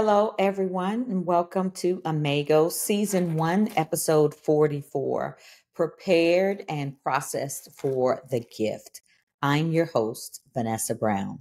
Hello, everyone, and welcome to Imago Season 1, Episode 44 Prepared and Processed for the Gift. I'm your host, Vanessa Brown.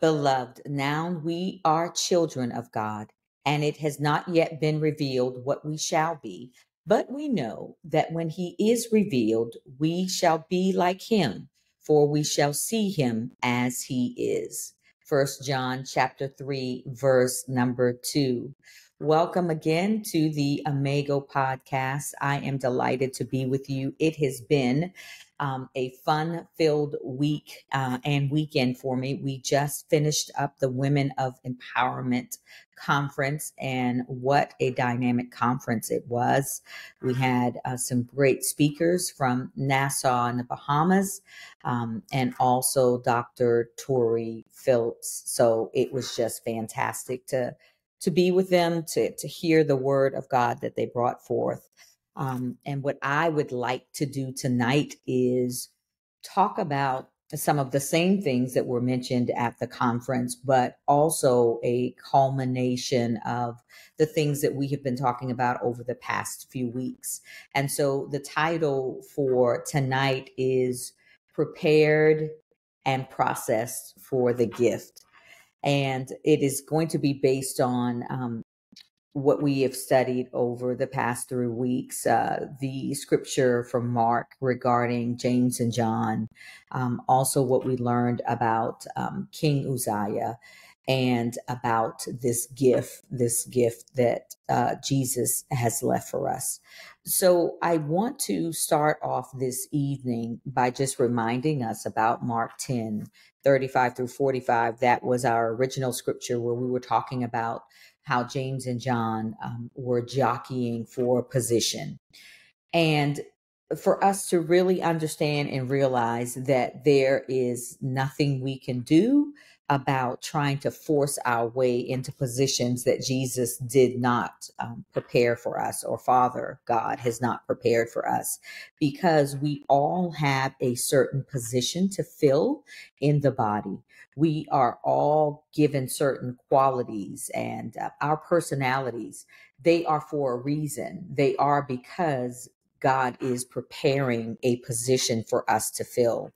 Beloved, now we are children of God, and it has not yet been revealed what we shall be. But we know that when he is revealed, we shall be like him, for we shall see him as he is. First John chapter 3 verse number 2. Welcome again to the Imago podcast. I am delighted to be with you. It has been um, a fun filled week uh, and weekend for me. We just finished up the Women of Empowerment conference, and what a dynamic conference it was. We had uh, some great speakers from Nassau in the Bahamas um, and also Dr. Tori Phillips. So it was just fantastic to to be with them, to, to hear the word of God that they brought forth. Um, and what I would like to do tonight is talk about some of the same things that were mentioned at the conference, but also a culmination of the things that we have been talking about over the past few weeks. And so the title for tonight is Prepared and Processed for the Gift. And it is going to be based on um, what we have studied over the past three weeks, uh, the scripture from Mark regarding James and John, um, also what we learned about um, King Uzziah and about this gift, this gift that uh, Jesus has left for us. So I want to start off this evening by just reminding us about Mark 10, 35 through 45. That was our original scripture where we were talking about how James and John um, were jockeying for position. And for us to really understand and realize that there is nothing we can do about trying to force our way into positions that Jesus did not um, prepare for us, or Father God has not prepared for us, because we all have a certain position to fill in the body. We are all given certain qualities and uh, our personalities. They are for a reason. They are because God is preparing a position for us to fill.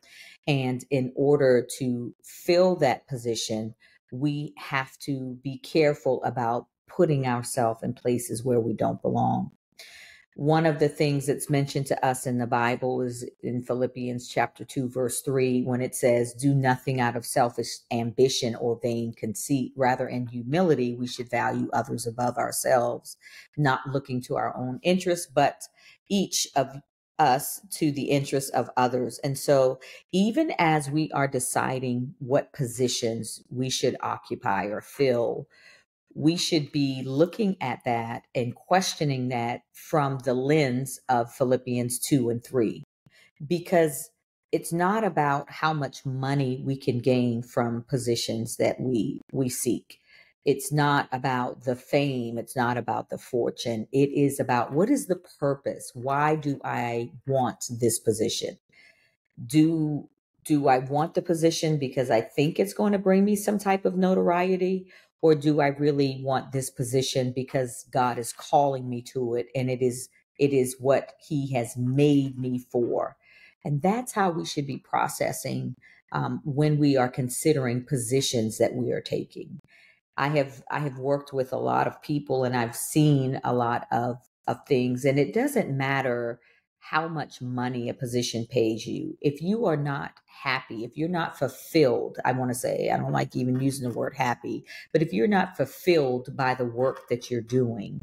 And in order to fill that position, we have to be careful about putting ourselves in places where we don't belong. One of the things that's mentioned to us in the Bible is in Philippians chapter 2, verse 3, when it says, Do nothing out of selfish ambition or vain conceit. Rather, in humility, we should value others above ourselves, not looking to our own interests, but each of us to the interests of others. And so, even as we are deciding what positions we should occupy or fill, we should be looking at that and questioning that from the lens of Philippians 2 and 3. Because it's not about how much money we can gain from positions that we we seek it's not about the fame it's not about the fortune it is about what is the purpose? Why do i want this position? Do do i want the position because i think it's going to bring me some type of notoriety? Or do i really want this position because god is calling me to it and it is it is what he has made me for? And that's how we should be processing um, when we are considering positions that we are taking I have I have worked with a lot of people and I've seen a lot of of things and it doesn't matter how much money a position pays you. If you are not happy, if you're not fulfilled, I want to say, I don't like even using the word happy, but if you're not fulfilled by the work that you're doing,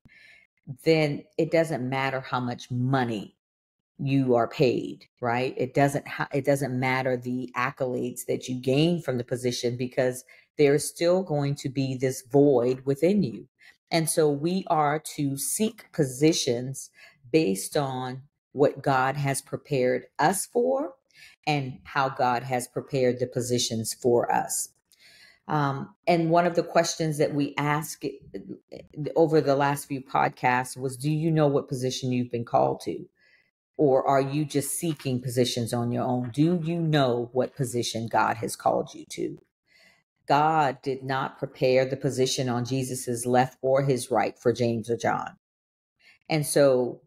then it doesn't matter how much money you are paid right it doesn't it doesn't matter the accolades that you gain from the position because there's still going to be this void within you and so we are to seek positions based on what God has prepared us for and how God has prepared the positions for us. Um, and one of the questions that we ask eh, over the last few podcasts was Do you know what position you've been called to? or are you just seeking positions on your own? Do you know what position God has called you to? God did not prepare the position on Jesus's left or his right for James or John. And so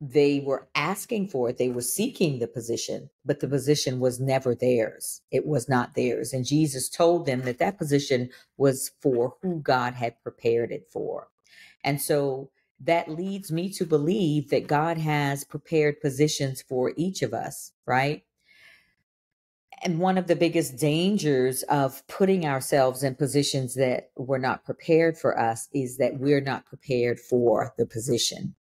they were asking for it, they were seeking the position, but the position was never theirs. It was not theirs. And Jesus told them that that position was for who God had prepared it for. And so that leads me to believe that God has prepared positions for each of us, right? And one of the biggest dangers of putting ourselves in positions that were not prepared for us is that mm-hmm. we're not prepared for the position.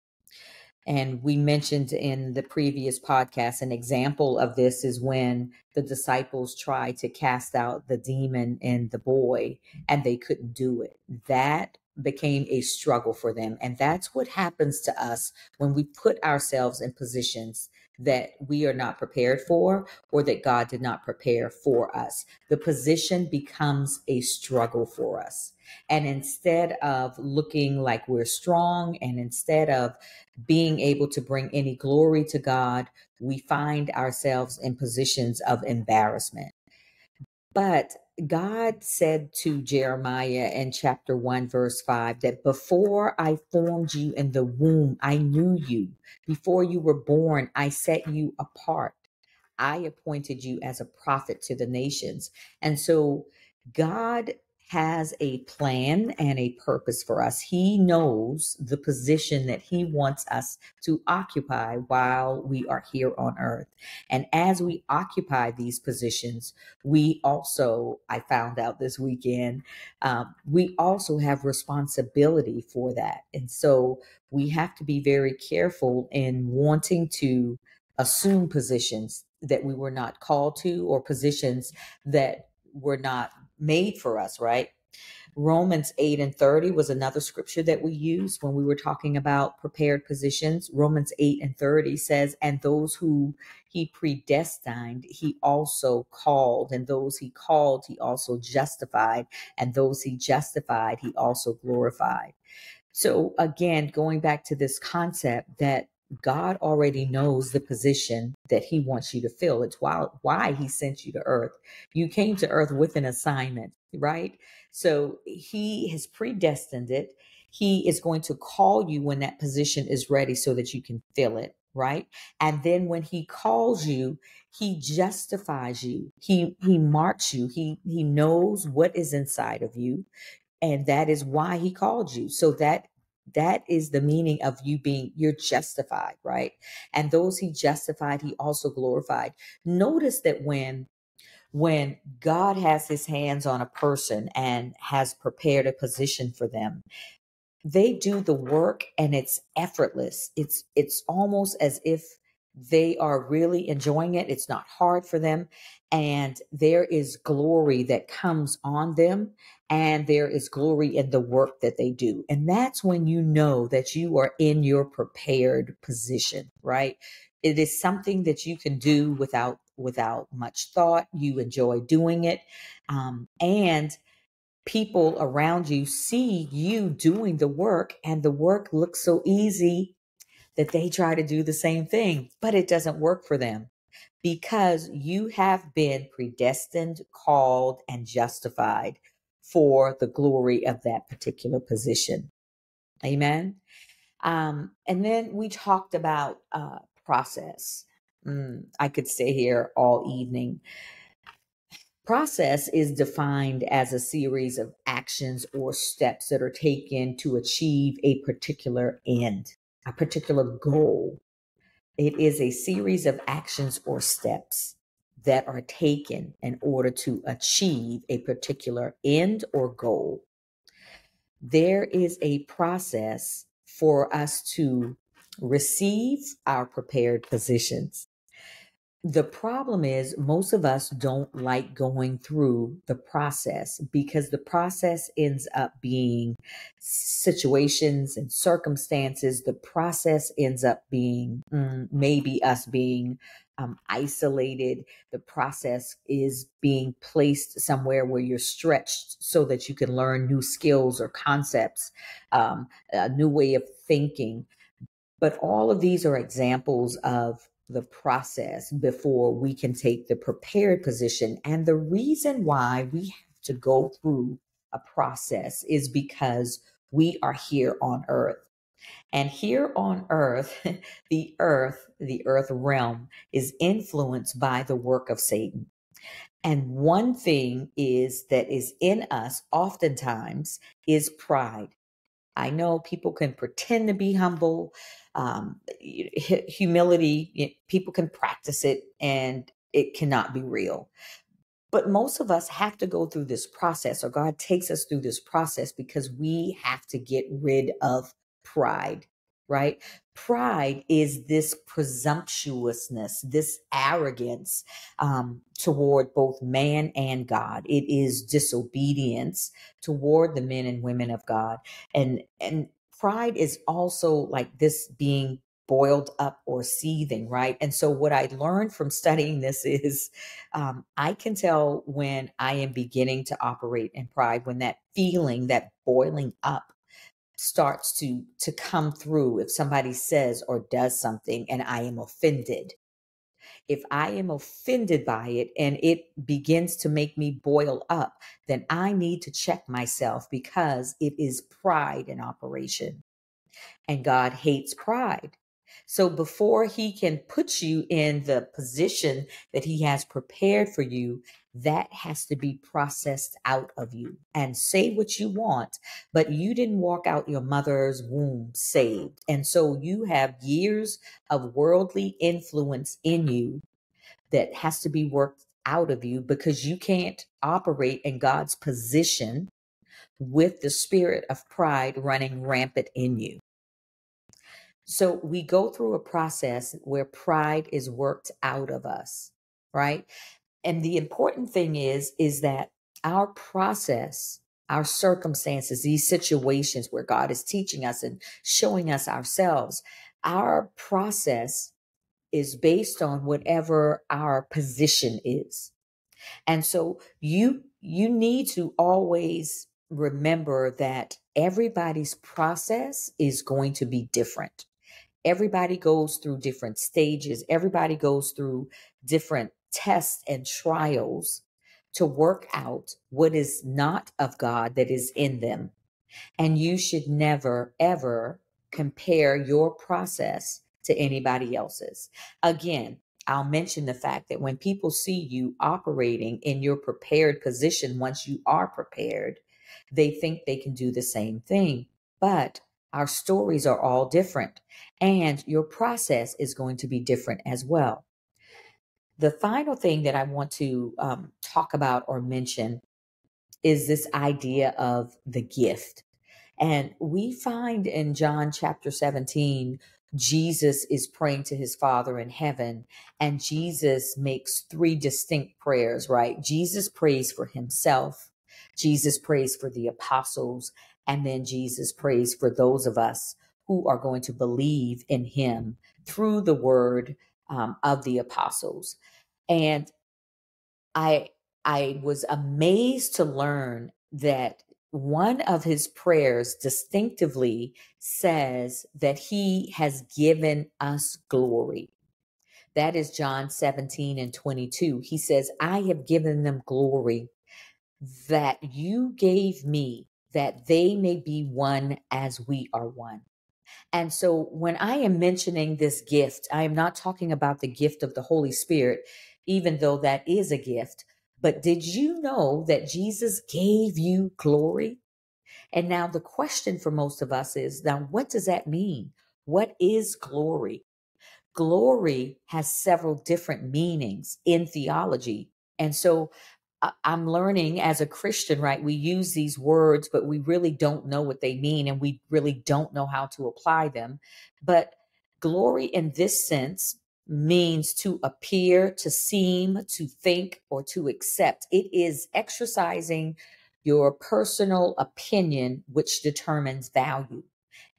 And we mentioned in the previous podcast, an example of this is when the disciples tried to cast out the demon in the boy and they couldn't do it. That became a struggle for them. And that's what happens to us when we put ourselves in positions that we are not prepared for or that God did not prepare for us. The position becomes a struggle for us. And instead of looking like we're strong and instead of being able to bring any glory to God, we find ourselves in positions of embarrassment. But God said to Jeremiah in chapter 1, verse 5, that before I formed you in the womb, I knew you. Before you were born, I set you apart. I appointed you as a prophet to the nations. And so God has a plan and a purpose for us. He knows the position that He wants us to occupy while we are here on earth. And as we occupy these positions, we also, I found out this weekend, um, we also have responsibility for that. And so we have to be very careful in wanting to assume positions that we were not called to or positions that were not made for us, right? Romans 8 and 30 was another scripture that we used when we were talking about prepared positions. Romans 8 and 30 says, And those who he predestined, he also called, and those he called, he also justified, and those he justified, he also glorified. So, again, going back to this concept that God already knows the position that He wants you to fill. It's why, why He sent you to earth. You came to earth with an assignment, right? So He has predestined it. He is going to call you when that position is ready so that you can fill it, right? And then when He calls you, He justifies you. He He marks you. He He knows what is inside of you. And that is why he called you. So that that is the meaning of you being you're justified right? And those he justified he also glorified. Notice that when when god has his hands on a person and has prepared a position for them they do the work and it's effortless. It's it's almost as if they are really enjoying it. It's not hard for them. And there is glory that comes on them. And there is glory in the work that they do. And that's when you know that you are in your prepared position, right? It is something that you can do without without much thought. You enjoy doing it. Um, and people around you see you doing the work and the work looks so easy that they try to do the same thing, but it doesn't work for them because you have been predestined, called, and justified for the glory of that particular position. Amen. Um, and then we talked about uh, process. Mm, I could stay here all evening. Process is defined as a series of actions or steps that are taken to achieve a particular end a particular goal. It is a series of actions or steps that are taken in order to achieve a particular end or goal. There is a process for us to receive our prepared positions. The problem is, most of us don't like going through the process because the process ends up being situations and circumstances. The process ends up being mm, maybe us being um, isolated. The process is being placed somewhere where you're stretched so that you can learn new skills or concepts, um, a new way of thinking. But all of these are examples of the process before we can take the prepared position. And the reason why we have to go through a process is because we are here on earth. And here on earth, the earth, the earth realm is influenced by the work of Satan. And one thing is that is in us oftentimes is pride. I know people can pretend to be humble, um, humility, people can practice it and it cannot be real. But most of us have to go through this process, or God takes us through this process because we have to get rid of pride right? Pride is this presumptuousness, this arrogance um, toward both man and God. It is disobedience toward the men and women of God, and and pride is also like this being boiled up or seething, right? And so, what I learned from studying this is um, I can tell when I am beginning to operate in pride, when that feeling, that boiling up starts to to come through if somebody says or does something and I am offended. If I am offended by it and it begins to make me boil up, then I need to check myself because it is pride in operation. And God hates pride. So before he can put you in the position that he has prepared for you, that has to be processed out of you and say what you want. But you didn't walk out your mother's womb saved. And so you have years of worldly influence in you that has to be worked out of you because you can't operate in God's position with the spirit of pride running rampant in you. So we go through a process where pride is worked out of us, right? And the important thing is is that our process, our circumstances, these situations where God is teaching us and showing us ourselves, our process is based on whatever our position is. And so you you need to always remember that everybody's process is going to be different everybody goes through different stages, everybody goes through different tests and trials to work out what is not of God that is in them. And you should never, ever compare your process to anybody else's. Again, I'll mention the fact that when people see you operating in your prepared position, once you are prepared, they think they can do the same thing. But our stories are all different, and your process is going to be different as well. The final thing that I want to um, talk about or mention is this idea of the gift. And we find in John chapter 17, Jesus is praying to his Father in heaven, and Jesus makes three distinct prayers, right? Jesus prays for himself, Jesus prays for the apostles, and then Jesus prays for those of us who are going to believe in him through the word um, of the apostles. And I I was amazed to learn that one of his prayers distinctively says that he has given us glory. That is John 17 and 22. He says, I have given them glory that you gave me that they may be one as we are one. And so when I am mentioning this gift, I am not talking about the gift of the Holy Spirit, even though that is a gift. But did you know that Jesus gave you glory? And now the question for most of us is now, what does that mean? What is glory? Glory has several different meanings in theology. And so I'm learning as a Christian, right? We use these words, but we really don't know what they mean and we really don't know how to apply them. But glory in this sense means to appear, to seem, to think, or to accept. It is exercising your personal opinion, which determines value.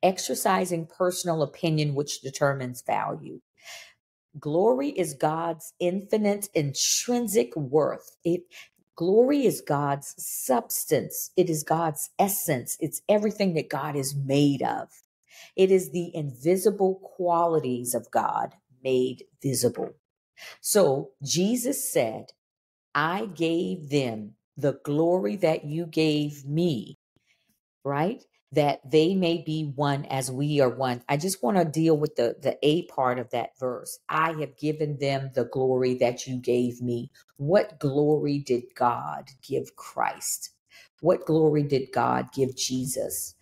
Exercising personal opinion, which determines value. Glory is God's infinite intrinsic worth. It Glory is God's substance, it is God's essence, it's everything that God is made of. It is the invisible qualities of God made visible. So Jesus said, I gave them the glory that you gave me, right? That they may be one as we are one. I just want to deal with the, the A part of that verse. I have given them the glory that you gave me. What glory did God give Christ? What glory did God give Jesus?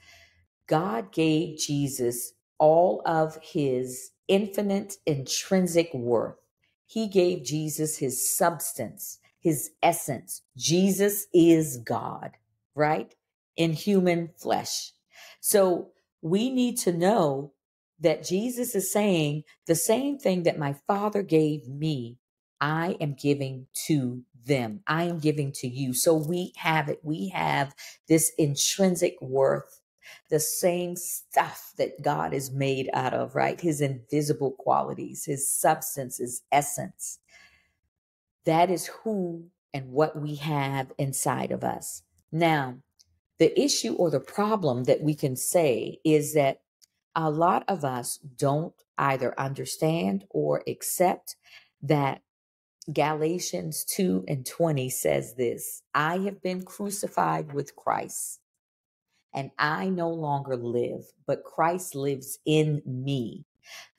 God gave Jesus all of his infinite intrinsic worth. He gave Jesus his substance, his essence. Jesus is God, right? In human flesh. So we need to know that Jesus is saying the same thing that my Father gave me, I am giving to them. I am giving to you. So we have it. We have this intrinsic worth, the same stuff that God is made out of, right? His invisible qualities, his substance, his essence. That is who and what we have inside of us. Now, the issue or the problem that we can say is that a lot of us don't either understand or accept that Galatians 2 and 20 says this I have been crucified with Christ, and I no longer live, but Christ lives in me.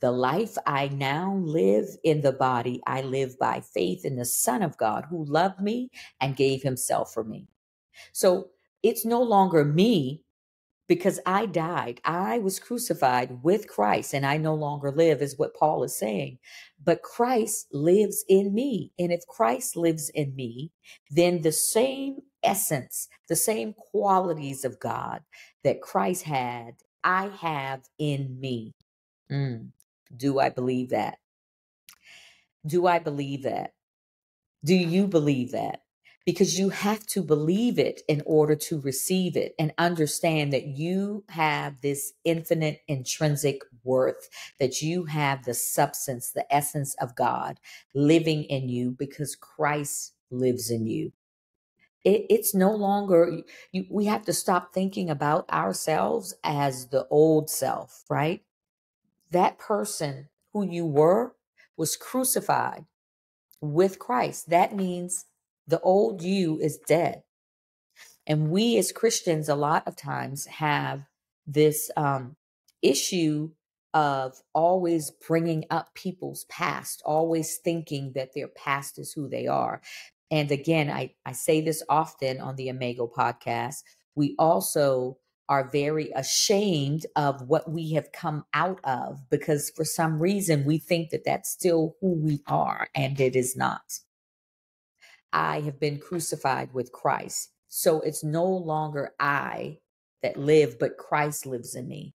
The life I now live in the body, I live by faith in the Son of God who loved me and gave himself for me. So it's no longer me because I died. I was crucified with Christ and I no longer live, is what Paul is saying. But Christ lives in me. And if Christ lives in me, then the same essence, the same qualities of God that Christ had, I have in me. Mm. Do I believe that? Do I believe that? Do you believe that? Because you have to believe it in order to receive it and understand that you have this infinite intrinsic worth, that you have the substance, the essence of God living in you because Christ lives in you. It, it's no longer, you, we have to stop thinking about ourselves as the old self, right? That person who you were was crucified with Christ. That means the old you is dead. And we as Christians, a lot of times, have this um, issue of always bringing up people's past, always thinking that their past is who they are. And again, I, I say this often on the Imago podcast. We also are very ashamed of what we have come out of because for some reason we think that that's still who we are, and it is not. I have been crucified with Christ. So it's no longer I that live, but Christ lives in me.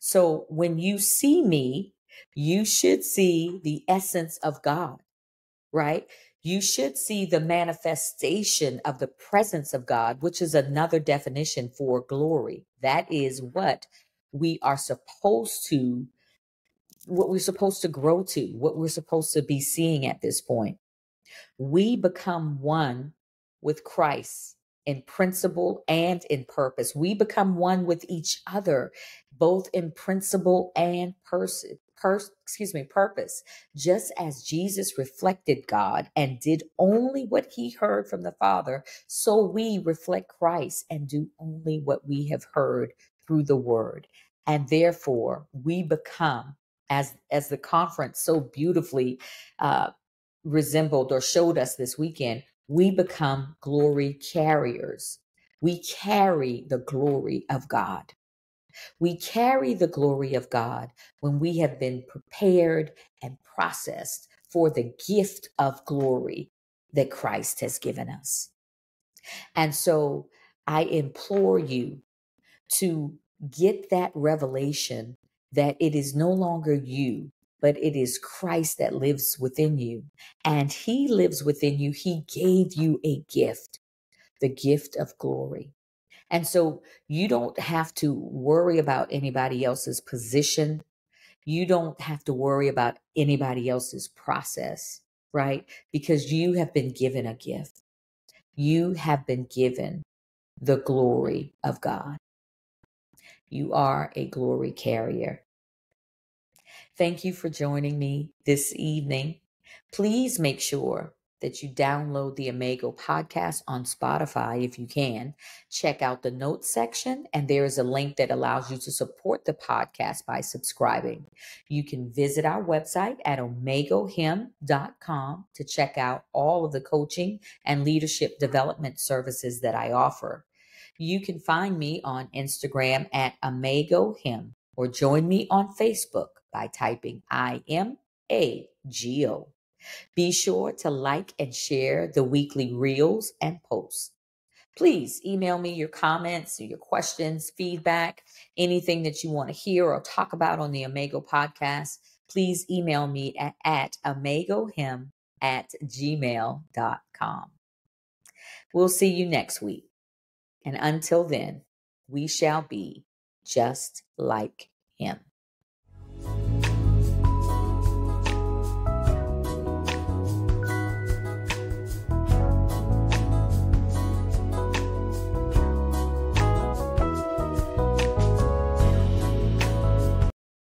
So when you see me, you should see the essence of God, right? You should see the manifestation of the presence of God, which is another definition for glory. That is what we are supposed to, what we're supposed to grow to, what we're supposed to be seeing at this point we become one with Christ in principle and in purpose. We become one with each other, both in principle and person. Per, excuse me, purpose. Just as Jesus reflected God and did only what he heard from the Father, so we reflect Christ and do only what we have heard through the Word. And therefore, we become, as as the conference so beautifully uh, resembled or showed us this weekend, we become glory carriers. We carry the glory of God. We carry the glory of God when we have been prepared and processed for the gift of glory that Christ has given us. And so I implore you to get that revelation that it is no longer you, but it is Christ that lives within you. And He lives within you. He gave you a gift, the gift of glory. And so you don't have to worry about anybody else's position. You don't have to worry about anybody else's process, right? Because you have been given a gift. You have been given the glory of God. You are a glory carrier. Thank you for joining me this evening. Please make sure that you download the Imago podcast on Spotify if you can. Check out the notes section, and there is a link that allows you to support the podcast by subscribing. You can visit our website at imagohim.com to check out all of the coaching and leadership development services that I offer. You can find me on Instagram at ImagoHim or join me on Facebook by typing I M A G O. Be sure to like and share the weekly reels and posts. Please email me your comments, your questions, feedback, anything that you want to hear or talk about on the Imago podcast. Please email me at, at imagohim at gmail.com. We'll see you next week. And until then, we shall be just like him.